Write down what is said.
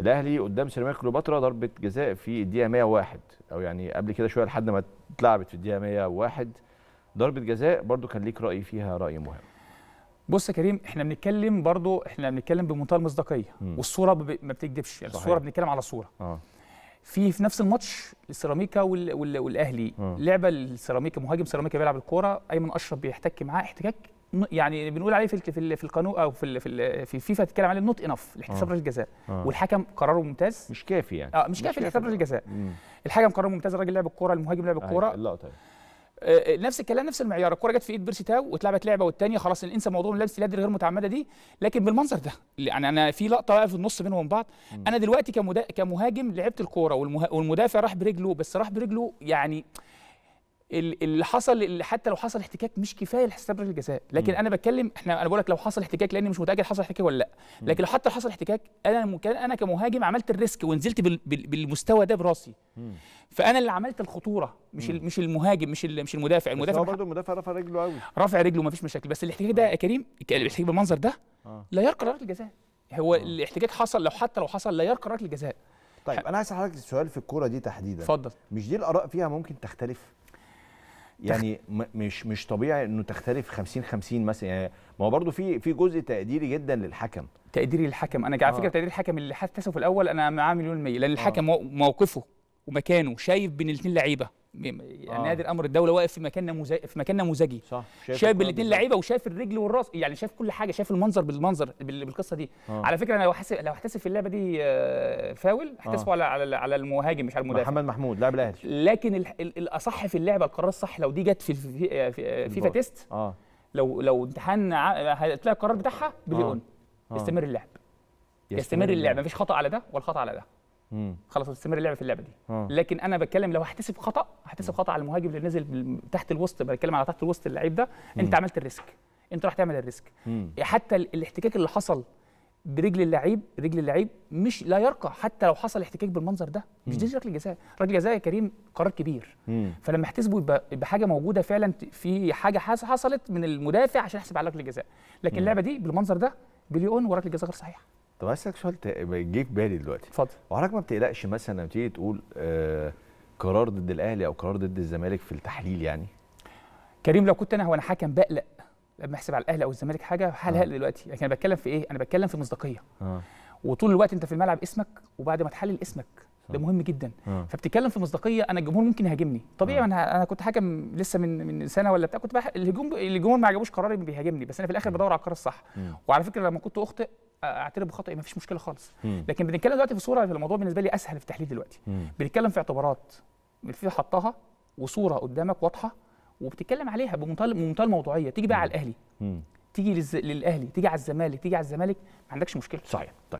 الأهلي قدام سيراميكا كليوباترا ضربة جزاء في الدقيقة 101 أو يعني قبل كده شوية لحد ما اتلعبت في الدقيقة 101 ضربة جزاء برضو كان ليك رأي فيها رأي مهم. بص يا كريم إحنا بنتكلم برضو إحنا بنتكلم بمنتهى المصداقية. والصورة ب- ما بتكذبش يعني. الصورة بنتكلم على صورة. آه. في في نفس الماتش السيراميكا وال وال والأهلي. آه. لعبة السيراميكا مهاجم سيراميكا بيلعب الكورة. أيمن أشرف بيحتك معاه احتكاك. يعني بنقول عليه في في في القانون أو في في في الفيفا تتكلم عليه ال not enough لاحتساب آه. ركله جزاء. آه. والحكم قراره ممتاز. مش كافي يعني. آه مش كافي لاحتساب ركله جزاء. مم. الحكم قراره ممتاز الراجل لعب الكورة المهاجم لعب الكورة. أيوة، اللقطه آه، نفس الكلام نفس المعيار. الكره جت في ايد بيرسي تاو واتلعبت لعبة والثانيه خلاص انسى موضوع لبس اليد الغير متعمدة دي. لكن بالمنظر ده يعني أنا في لقطة بقى في النص بينهم بعض. أنا دلوقتي كمدا... كمهاجم لعبت الكورة والمه... والمدافع راح برجله بس راح برجله يعني اللي حصل اللي حتى لو حصل احتكاك مش كفاية لحساب ركله الجزاء لكن أنا بتكلم إحنا أنا بقول لك لو حصل احتكاك لأني مش متأكد حصل احتكاك ولا لأ. لكن لو حتى حصل احتكاك أنا ممكن أنا كمهاجم عملت الريسك ونزلت بال... بال... بالمستوى ده براسي. فأنا اللي عملت الخطورة مش مش المهاجم مش ال- مش المدافع. المدافع المدافع برضه المدافع رفع رجله قوي رافع رجله مفيش مشاكل. بس الاحتكاك ده يا كريم الاحتكاك بالمنظر ده آه. لا يرقى ركله الجزاء. هو الاحتكاك حصل لو حتى لو حصل لا يرقى ركله الجزاء. طيب أنا عايز حضرتك السؤال في الكورة دي تحديدا. اتفضل. مش دي الآراء فيها ممكن تختلف؟ يعني مش مش طبيعي إنه تختلف 50 50 مثلا. يعني ما هو برضه في في جزء تقديري جدا للحكم. تقديري للحكم. أنا على آه. فكرة تقدير الحكم اللي حسسه في الأول أنا معاه مليون المية لأن الحكم مو- موقفه. ومكانه شايف بين الاثنين لعيبة يعني آه. نادر أمر الدولة واقف في مكان نموذجي في مكان نموذجي صح شايف بالاثنين بالظبط. لعيبة وشايف الرجل والراس يعني شايف كل حاجة شايف المنظر بالمنظر بال- بالقصة دي آه. على فكرة أنا لو حاسب لو احتسب في اللعبة دي آه، فاول هحتسبه على على على المهاجم مش على المدافع محمد محمود لاعب الأهلي لكن ال- ال- الأصح في اللعبة القرار الصح لو دي جت في في- في فيفا. test آه لو لو امتحان هتلاقي القرار بتاعها play on آه. يستمر اللعب يستمر اللعب مفيش خطأ على ده ولا خطأ على ده. خلاص تستمر اللعبة في اللعبة دي. آه. لكن أنا بتكلم لو هحتسب خطأ هحتسب خطأ على المهاجم اللي نزل تحت الوسط بتكلم على تحت الوسط اللعيب ده أنت عملت ال risk. أنت راح تعمل ال risk. مم. حتى ال- الاحتكاك اللي حصل برجل اللعيب رجل اللعيب مش لا يرقى حتى لو حصل احتكاك بالمنظر ده. مش دي ركله جزاء. ركله جزاء يا كريم قرار كبير. مم. فلما احتسبه يبقى, يبقى حاجة موجودة فعلا في حاجة حصلت من المدافع عشان احسب على ركله الجزاء لكن اللعبة دي بالمنظر ده بليون وركله جزاء غير صحيحه طب أسألك سؤال جه في بالي دلوقتي اتفضل وحضرتك ما بتقلقش مثلا لما تيجي تقول آه قرار ضد الأهلي أو قرار ضد الزمالك في التحليل يعني كريم لو كنت أنا هو أنا حكم بقلق لما أحسب على الأهلي أو الزمالك حاجة حال آه. هقلق دلوقتي لكن أنا بتكلم في إيه أنا بتكلم في مصداقية آه وطول الوقت أنت في الملعب اسمك وبعد ما تحلل اسمك ده. مهم جدا آه. فبتتكلم في مصداقية أنا الجمهور ممكن يهاجمني طبيعي آه. أنا أنا كنت حكم لسه من من سنة ولا بتاع كنت. الهجوم الجمهور ما عجبوش قراري بيهاجمني بس أنا في الآخر بدور على القرار الصح مم. وعلى فكرة لما كنت أخطئ اعترف بخطئي ما فيش مشكلة خالص. مم. لكن بنتكلم دلوقتي في صورة الموضوع بالنسبة لي أسهل في التحليل دلوقتي. مم. بنتكلم في اعتبارات. الفيفا حطها وصورة قدامك واضحة وبتتكلم عليها بمنتهى الموضوعية. تيجي بقى على الأهلي. مم. تيجي. للأهلي. تيجي على الزمالك. تيجي على الزمالك. ما عندكش مشكلة. صحيح. طيب.